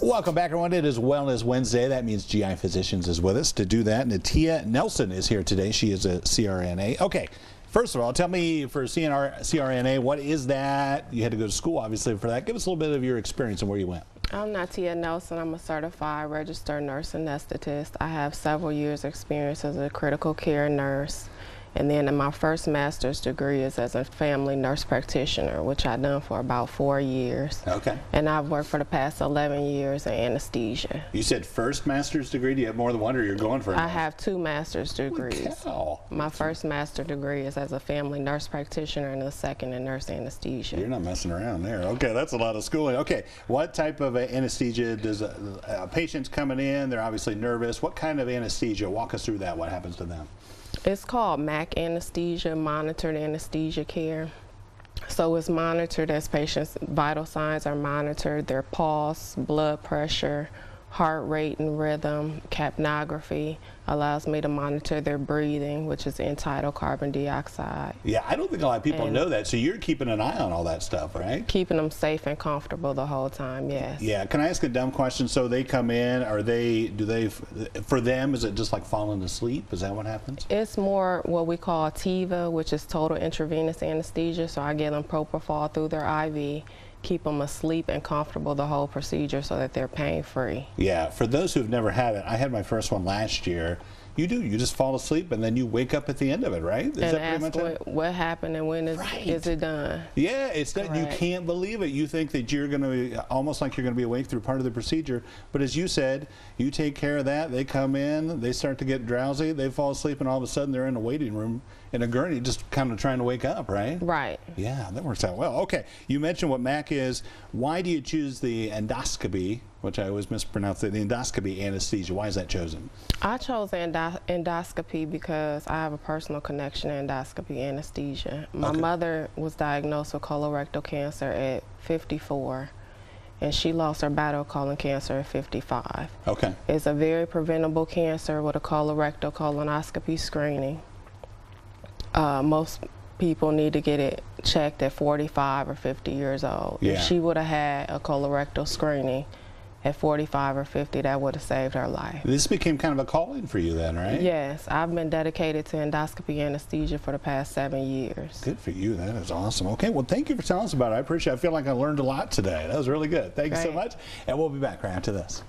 Welcome back, everyone. It is Wellness Wednesday. That means GI Physicians is with us to do that. Nataya Nelson is here today. She is a CRNA. Okay, first of all, tell me for CNR, CRNA, what is that? You had to go to school, obviously, for that. Give us a little bit of your experience and where you went. I'm Nataya Nelson. I'm a certified registered nurse anesthetist. I have several years experience as a critical care nurse. And then my first master's degree is as a family nurse practitioner, which I've done for about four years. Okay. And I've worked for the past 11 years in anesthesia. You said first master's degree. Do you have more than one, or you're going for? I have two master's degrees. Cow. My first master degree is as a family nurse practitioner, and the second in nurse anesthesia. You're not messing around there. Okay, that's a lot of schooling. Okay, what type of anesthesia does a, a patient's coming in? They're obviously nervous. What kind of anesthesia? Walk us through that. What happens to them? It's called MAC anesthesia, monitored anesthesia care. So it's monitored as patients' vital signs are monitored, their pulse, blood pressure, heart rate and rhythm, capnography allows me to monitor their breathing, which is end-tidal carbon dioxide. Yeah, I don't think a lot of people and know that. So you're keeping an eye on all that stuff, right? Keeping them safe and comfortable the whole time, yes. Yeah, can I ask a dumb question? So they come in, are they, do they, for them, is it just like falling asleep? Is that what happens? It's more what we call TIVA, which is total intravenous anesthesia. So I give them propofol through their IV keep them asleep and comfortable the whole procedure so that they're pain free. Yeah, for those who've never had it, I had my first one last year. You do. You just fall asleep and then you wake up at the end of it, right? Is and ask what, what, happened and when is, right. is it done? Yeah, it's done. You can't believe it. You think that you're going to be almost like you're going to be awake through part of the procedure, but as you said, you take care of that. They come in, they start to get drowsy, they fall asleep, and all of a sudden they're in a waiting room in a gurney, just kind of trying to wake up, right? Right. Yeah, that works out well. Okay, you mentioned what MAC is. Why do you choose the endoscopy, which I always mispronounce it, the endoscopy anesthesia? Why is that chosen? I chose endo endoscopy because I have a personal connection to endoscopy anesthesia. My okay. mother was diagnosed with colorectal cancer at 54 and she lost her battle colon cancer at 55. Okay. It's a very preventable cancer with a colorectal colonoscopy screening. Uh, most people need to get it checked at 45 or 50 years old. Yeah. If she would have had a colorectal screening at 45 or 50, that would have saved her life. This became kind of a calling for you then, right? Yes, I've been dedicated to endoscopy and anesthesia for the past seven years. Good for you. That is awesome. Okay, well, thank you for telling us about it. I appreciate it. I feel like I learned a lot today. That was really good. Thank you so much. And we'll be back right after this.